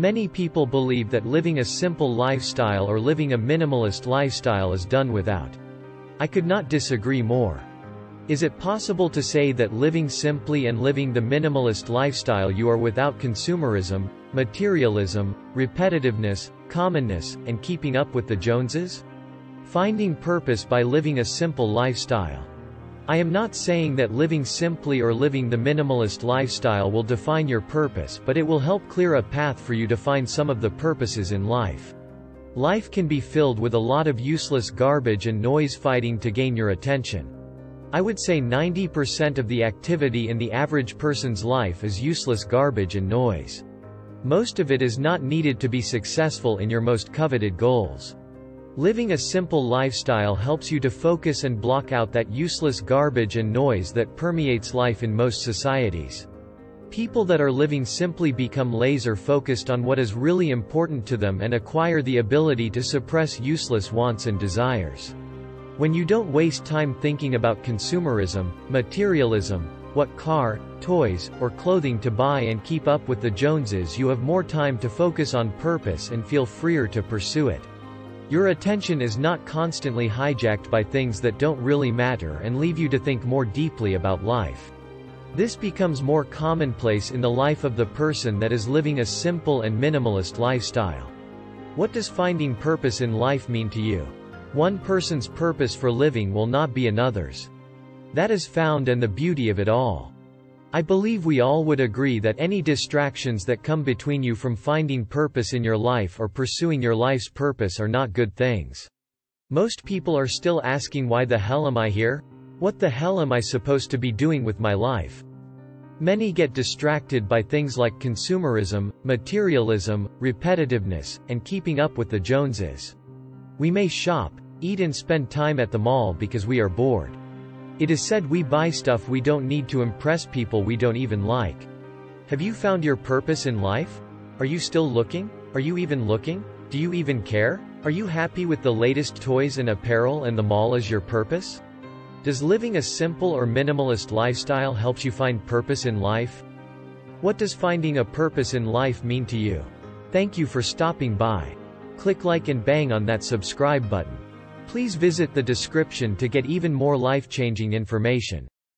Many people believe that living a simple lifestyle or living a minimalist lifestyle is done without. I could not disagree more. Is it possible to say that living simply and living the minimalist lifestyle you are without consumerism, materialism, repetitiveness, commonness, and keeping up with the Joneses? Finding purpose by living a simple lifestyle. I am not saying that living simply or living the minimalist lifestyle will define your purpose but it will help clear a path for you to find some of the purposes in life. Life can be filled with a lot of useless garbage and noise fighting to gain your attention. I would say 90% of the activity in the average person's life is useless garbage and noise. Most of it is not needed to be successful in your most coveted goals. Living a simple lifestyle helps you to focus and block out that useless garbage and noise that permeates life in most societies. People that are living simply become laser focused on what is really important to them and acquire the ability to suppress useless wants and desires. When you don't waste time thinking about consumerism, materialism, what car, toys, or clothing to buy and keep up with the Joneses you have more time to focus on purpose and feel freer to pursue it. Your attention is not constantly hijacked by things that don't really matter and leave you to think more deeply about life. This becomes more commonplace in the life of the person that is living a simple and minimalist lifestyle. What does finding purpose in life mean to you? One person's purpose for living will not be another's. That is found and the beauty of it all. I believe we all would agree that any distractions that come between you from finding purpose in your life or pursuing your life's purpose are not good things. Most people are still asking why the hell am I here? What the hell am I supposed to be doing with my life? Many get distracted by things like consumerism, materialism, repetitiveness, and keeping up with the Joneses. We may shop, eat and spend time at the mall because we are bored. It is said we buy stuff we don't need to impress people we don't even like. Have you found your purpose in life? Are you still looking? Are you even looking? Do you even care? Are you happy with the latest toys and apparel and the mall as your purpose? Does living a simple or minimalist lifestyle helps you find purpose in life? What does finding a purpose in life mean to you? Thank you for stopping by. Click like and bang on that subscribe button. Please visit the description to get even more life-changing information.